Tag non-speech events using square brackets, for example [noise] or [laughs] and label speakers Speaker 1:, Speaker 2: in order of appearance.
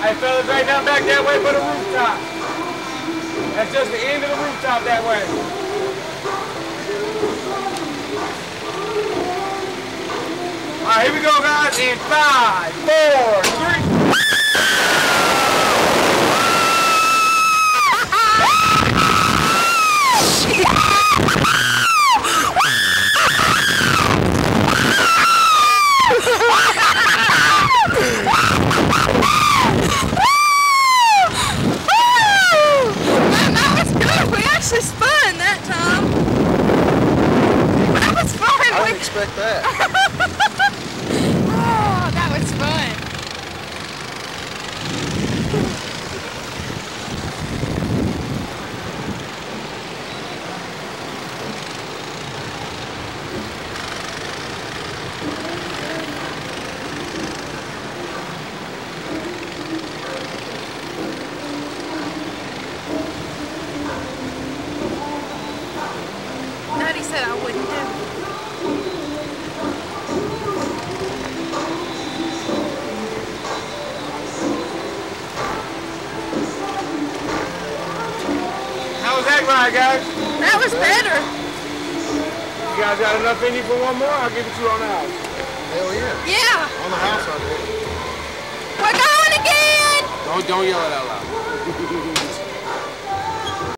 Speaker 1: Hey, fellas, right now back that way for the rooftop. That's just the end of the rooftop that way. All right, here we go, guys. In five, four, three.
Speaker 2: Man, that was good. We actually spun that time. That was fun.
Speaker 3: I
Speaker 2: We-
Speaker 3: didn't expect that. [laughs]
Speaker 2: oh, that was fun. Said I wouldn't do
Speaker 1: How was that guys?
Speaker 2: That was better.
Speaker 1: You guys got enough in you for one more? I'll give it to you on the house.
Speaker 3: Hell yeah.
Speaker 2: Yeah.
Speaker 3: On the house I did.
Speaker 2: We're going again.
Speaker 4: Don't don't yell it out loud. [laughs]